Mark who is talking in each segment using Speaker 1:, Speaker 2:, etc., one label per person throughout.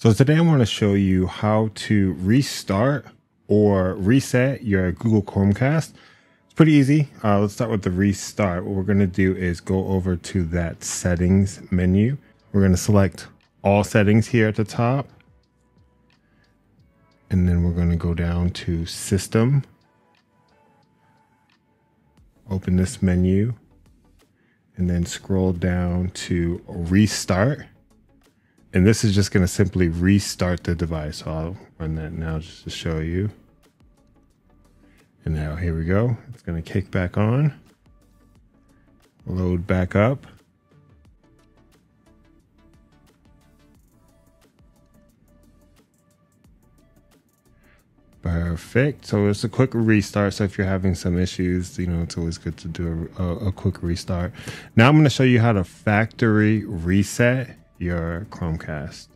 Speaker 1: So today I want to show you how to restart or reset your Google Chromecast. It's pretty easy. Uh, let's start with the restart. What we're going to do is go over to that settings menu. We're going to select all settings here at the top. And then we're going to go down to system. Open this menu and then scroll down to restart and this is just going to simply restart the device. So I'll run that now just to show you. And now here we go. It's going to kick back on. Load back up. Perfect. So it's a quick restart. So if you're having some issues, you know, it's always good to do a, a, quick restart. Now I'm going to show you how to factory reset your Chromecast.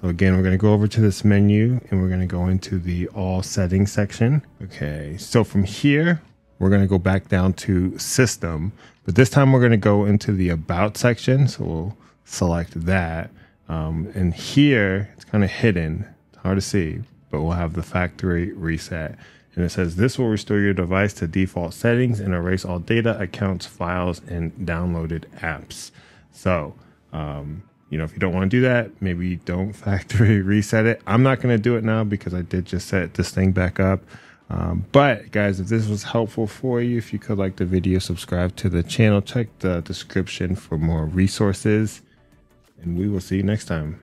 Speaker 1: So again, we're going to go over to this menu and we're going to go into the all settings section. Okay. So from here, we're going to go back down to system, but this time we're going to go into the about section. So we'll select that. Um, and here it's kind of hidden. It's hard to see, but we'll have the factory reset. And it says this will restore your device to default settings and erase all data, accounts, files, and downloaded apps. So, um, you know, if you don't want to do that, maybe don't factory reset it. I'm not going to do it now because I did just set this thing back up. Um, but guys, if this was helpful for you, if you could like the video, subscribe to the channel, check the description for more resources, and we will see you next time.